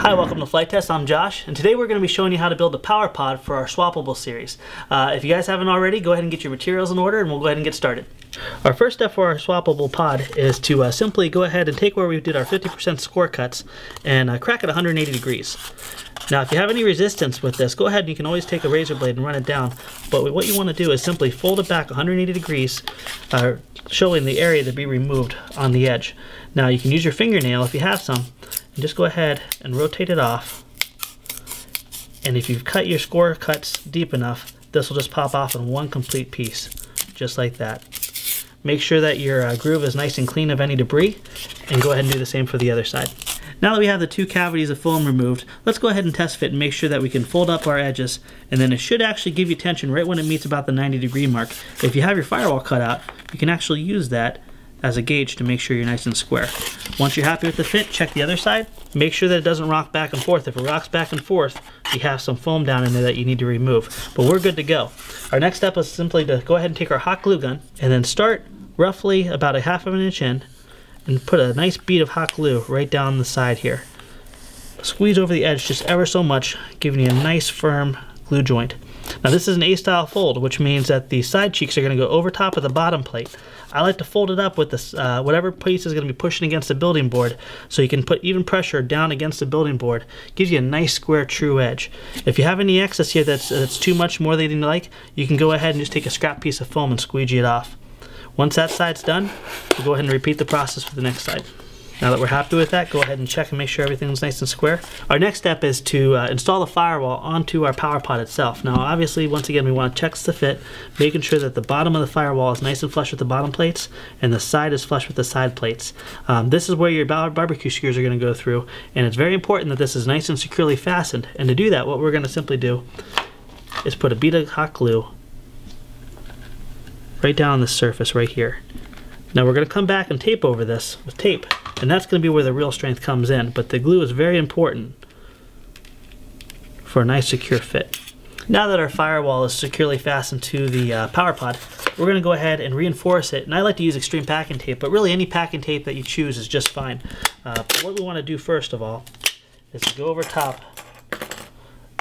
Hi, welcome to Flite Test. I'm Josh, and today we're going to be showing you how to build a power pod for our swappable series. Uh, if you guys haven't already, go ahead and get your materials in order, and we'll go ahead and get started. Our first step for our swappable pod is to uh, simply go ahead and take where we did our 50% score cuts and uh, crack it 180 degrees. Now, if you have any resistance with this, go ahead and you can always take a razor blade and run it down. But what you want to do is simply fold it back 180 degrees, uh, showing the area to be removed on the edge. Now, you can use your fingernail if you have some, and just go ahead and rotate it off. And if you've cut your score cuts deep enough, this will just pop off in one complete piece, just like that. Make sure that your uh, groove is nice and clean of any debris, and go ahead and do the same for the other side. Now that we have the two cavities of foam removed, let's go ahead and test fit and make sure that we can fold up our edges, and then it should actually give you tension right when it meets about the 90 degree mark. If you have your firewall cut out, you can actually use that as a gauge to make sure you're nice and square. Once you're happy with the fit, check the other side. Make sure that it doesn't rock back and forth. If it rocks back and forth, you have some foam down in there that you need to remove. But we're good to go. Our next step is simply to go ahead and take our hot glue gun and then start roughly about a half of an inch in and put a nice bead of hot glue right down the side here. Squeeze over the edge just ever so much, giving you a nice firm glue joint. Now this is an A-style fold, which means that the side cheeks are going to go over top of the bottom plate. I like to fold it up with this, uh, whatever piece is going to be pushing against the building board so you can put even pressure down against the building board. Gives you a nice square true edge. If you have any excess here that's, that's too much more than you like, you can go ahead and just take a scrap piece of foam and squeegee it off. Once that side's done, we'll go ahead and repeat the process for the next side. Now that we're happy with that, go ahead and check and make sure everything's nice and square. Our next step is to uh, install the firewall onto our power pod itself. Now obviously, once again, we want to check the fit, making sure that the bottom of the firewall is nice and flush with the bottom plates and the side is flush with the side plates. Um, this is where your bar barbecue skewers are going to go through and it's very important that this is nice and securely fastened. And to do that, what we're going to simply do is put a bead of hot glue right down on the surface right here. Now we're going to come back and tape over this with tape, and that's going to be where the real strength comes in, but the glue is very important for a nice secure fit. Now that our firewall is securely fastened to the uh, power pod, we're going to go ahead and reinforce it. And I like to use extreme packing tape, but really any packing tape that you choose is just fine. Uh, what we want to do first of all is go over top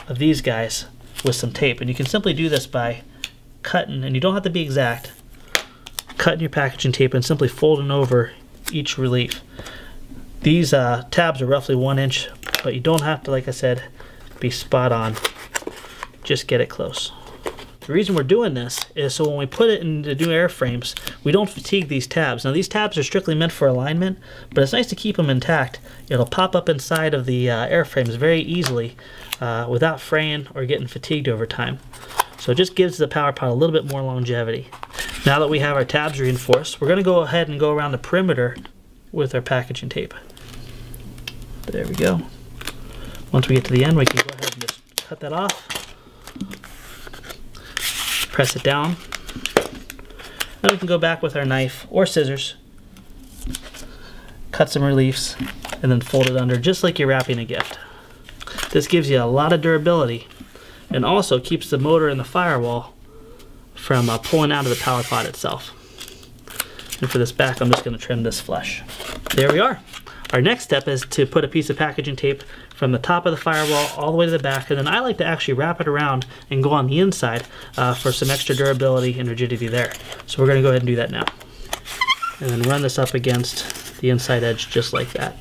of these guys with some tape. And you can simply do this by cutting, and you don't have to be exact, cutting your packaging tape and simply folding over each relief. These uh, tabs are roughly one inch, but you don't have to, like I said, be spot on. Just get it close. The reason we're doing this is so when we put it in the new airframes, we don't fatigue these tabs. Now these tabs are strictly meant for alignment, but it's nice to keep them intact. It'll pop up inside of the uh, airframes very easily uh, without fraying or getting fatigued over time. So it just gives the power pod a little bit more longevity. Now that we have our tabs reinforced, we're going to go ahead and go around the perimeter with our packaging tape. There we go. Once we get to the end, we can go ahead and just cut that off. Press it down. Then we can go back with our knife or scissors, cut some reliefs, and then fold it under just like you're wrapping a gift. This gives you a lot of durability and also keeps the motor in the firewall from uh, pulling out of the power pod itself. And for this back, I'm just going to trim this flush. There we are. Our next step is to put a piece of packaging tape from the top of the firewall all the way to the back, and then I like to actually wrap it around and go on the inside uh, for some extra durability and rigidity there. So we're going to go ahead and do that now. And then run this up against the inside edge just like that.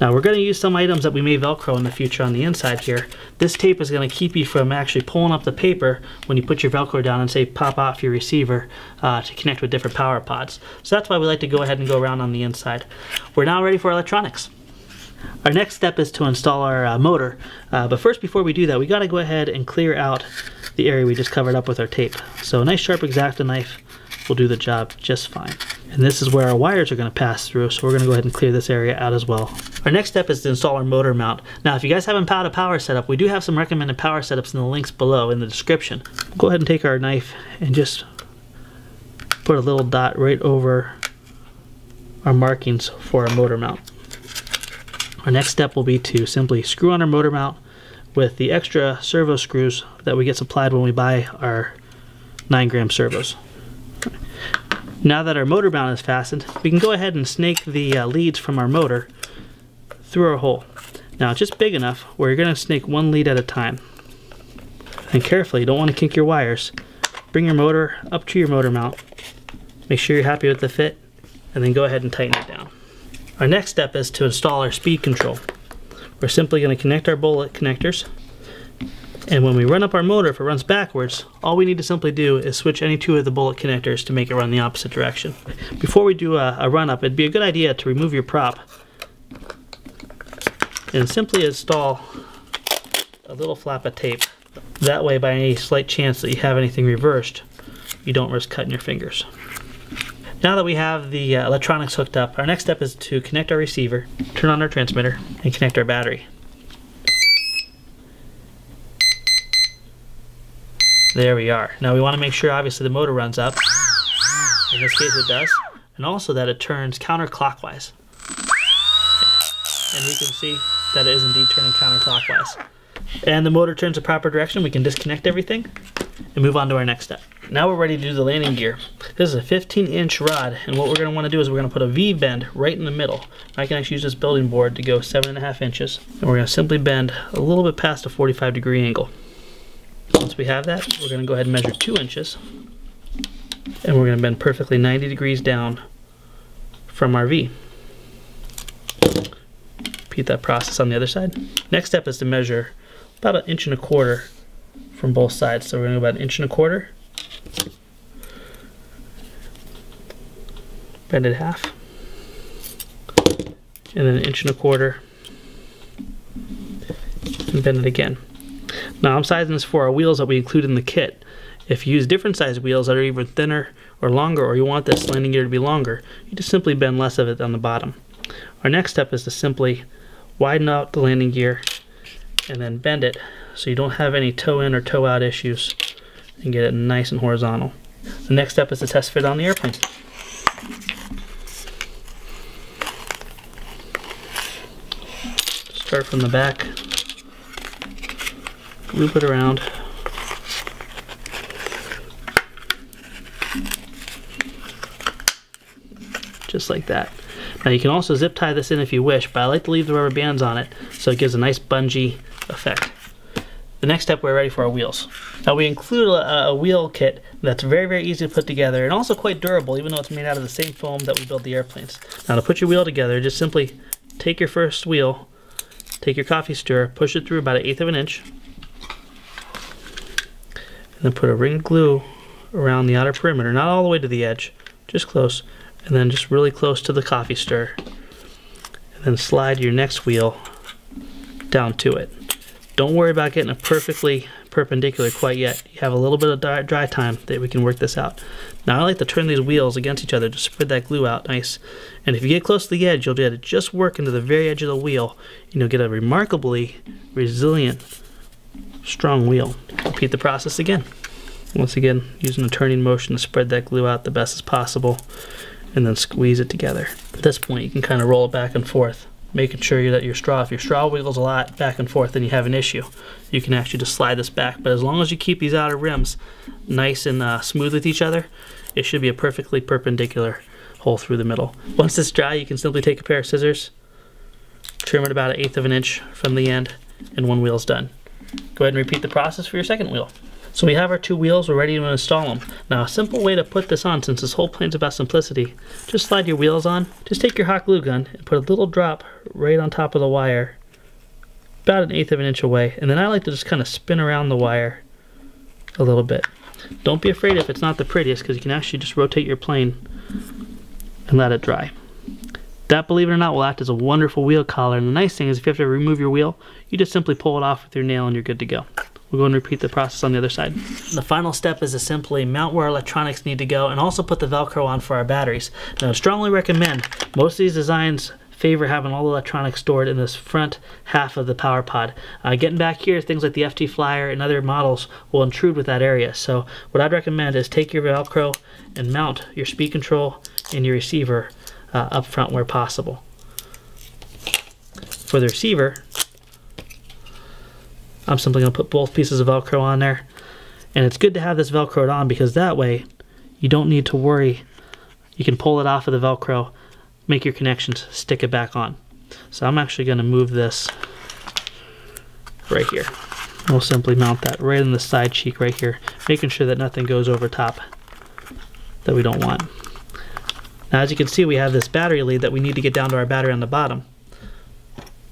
Now we're going to use some items that we may Velcro in the future on the inside here. This tape is going to keep you from actually pulling up the paper when you put your Velcro down and say pop off your receiver uh, to connect with different power pods. So that's why we like to go ahead and go around on the inside. We're now ready for electronics. Our next step is to install our uh, motor, uh, but first before we do that we got to go ahead and clear out the area we just covered up with our tape. So a nice sharp X-Acto knife will do the job just fine. And this is where our wires are going to pass through, so we're going to go ahead and clear this area out as well. Our next step is to install our motor mount. Now, if you guys haven't found a power setup, we do have some recommended power setups in the links below in the description. Go ahead and take our knife and just put a little dot right over our markings for our motor mount. Our next step will be to simply screw on our motor mount with the extra servo screws that we get supplied when we buy our 9 gram servos. Now that our motor mount is fastened, we can go ahead and snake the uh, leads from our motor through our hole. Now just big enough where you're going to snake one lead at a time. And carefully, you don't want to kink your wires. Bring your motor up to your motor mount. Make sure you're happy with the fit, and then go ahead and tighten it down. Our next step is to install our speed control. We're simply going to connect our bullet connectors, and when we run up our motor, if it runs backwards, all we need to simply do is switch any two of the bullet connectors to make it run the opposite direction. Before we do a, a run up, it'd be a good idea to remove your prop and simply install a little flap of tape. That way, by any slight chance that you have anything reversed, you don't risk cutting your fingers. Now that we have the uh, electronics hooked up, our next step is to connect our receiver, turn on our transmitter, and connect our battery. There we are. Now we want to make sure obviously the motor runs up. In this case it does. And also that it turns counterclockwise. And we can see that it is indeed turning counterclockwise. And the motor turns the proper direction, we can disconnect everything and move on to our next step. Now we're ready to do the landing gear. This is a 15 inch rod and what we're going to want to do is we're going to put a V-bend right in the middle. I can actually use this building board to go seven and a half inches and we're going to simply bend a little bit past a 45 degree angle. Once we have that, we're going to go ahead and measure two inches and we're going to bend perfectly 90 degrees down from our V repeat that process on the other side. Next step is to measure about an inch and a quarter from both sides. So we're going to go about an inch and a quarter. Bend it half. And then an inch and a quarter. And bend it again. Now I'm sizing this for our wheels that we include in the kit. If you use different size wheels that are even thinner or longer, or you want this landing gear to be longer, you just simply bend less of it on the bottom. Our next step is to simply widen out the landing gear and then bend it so you don't have any toe in or toe out issues and get it nice and horizontal. The next step is to test fit on the airplane. Start from the back, loop it around. Just like that. Now you can also zip tie this in if you wish, but I like to leave the rubber bands on it so it gives a nice bungee effect. The next step, we're ready for our wheels. Now we include a, a, wheel kit that's very, very easy to put together and also quite durable, even though it's made out of the same foam that we build the airplanes. Now to put your wheel together, just simply take your first wheel, take your coffee stirrer, push it through about an eighth of an inch, and then put a ring of glue around the outer perimeter, not all the way to the edge, just close, and then just really close to the coffee stir and then slide your next wheel down to it. Don't worry about getting it perfectly perpendicular quite yet. You have a little bit of dry, dry time that we can work this out. Now I like to turn these wheels against each other to spread that glue out nice. And if you get close to the edge, you'll get it just work into the very edge of the wheel and you'll get a remarkably resilient, strong wheel. Repeat the process again. Once again, using a turning motion to spread that glue out the best as possible and then squeeze it together. At this point, you can kind of roll it back and forth, making sure that your straw, if your straw wiggles a lot back and forth, then you have an issue. You can actually just slide this back. But as long as you keep these outer rims nice and uh, smooth with each other, it should be a perfectly perpendicular hole through the middle. Once it's dry, you can simply take a pair of scissors, trim it about an eighth of an inch from the end, and one wheel's done. Go ahead and repeat the process for your second wheel. So we have our two wheels, we're ready to install them. Now a simple way to put this on, since this whole plane's about simplicity, just slide your wheels on, just take your hot glue gun and put a little drop right on top of the wire, about an eighth of an inch away, and then I like to just kind of spin around the wire a little bit. Don't be afraid if it's not the prettiest, because you can actually just rotate your plane and let it dry. That, believe it or not, will act as a wonderful wheel collar, and the nice thing is if you have to remove your wheel, you just simply pull it off with your nail and you're good to go. We'll go and repeat the process on the other side. The final step is to simply mount where electronics need to go and also put the Velcro on for our batteries. Now I strongly recommend, most of these designs favor having all the electronics stored in this front half of the power pod. Uh, getting back here, things like the FT Flyer and other models will intrude with that area. So what I'd recommend is take your Velcro and mount your speed control and your receiver uh, up front where possible. For the receiver, I'm simply going to put both pieces of Velcro on there. And it's good to have this Velcroed on because that way you don't need to worry. You can pull it off of the Velcro, make your connections, stick it back on. So I'm actually going to move this right here. We'll simply mount that right in the side cheek right here, making sure that nothing goes over top that we don't want. Now as you can see we have this battery lead that we need to get down to our battery on the bottom.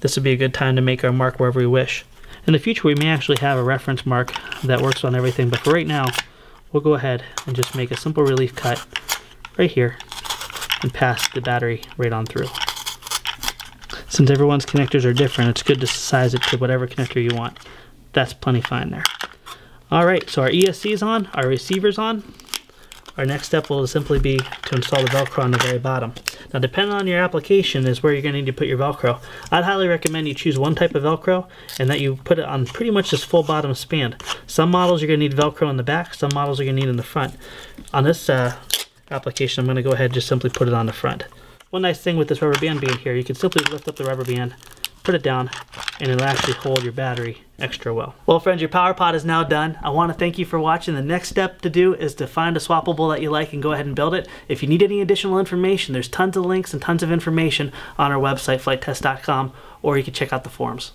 This would be a good time to make our mark wherever we wish. In the future we may actually have a reference mark that works on everything, but for right now we'll go ahead and just make a simple relief cut right here and pass the battery right on through. Since everyone's connectors are different, it's good to size it to whatever connector you want. That's plenty fine there. Alright, so our ESC is on, our receiver's on. Our next step will simply be to install the Velcro on the very bottom. Now depending on your application is where you're going to need to put your Velcro. I'd highly recommend you choose one type of Velcro and that you put it on pretty much this full bottom span. Some models you're going to need Velcro in the back, some models you're going to need in the front. On this uh, application I'm going to go ahead and just simply put it on the front. One nice thing with this rubber band being here, you can simply lift up the rubber band, put it down, and it'll actually hold your battery extra well. Well friends, your power pod is now done. I want to thank you for watching. The next step to do is to find a swappable that you like and go ahead and build it. If you need any additional information, there's tons of links and tons of information on our website, flitetest.com, or you can check out the forums.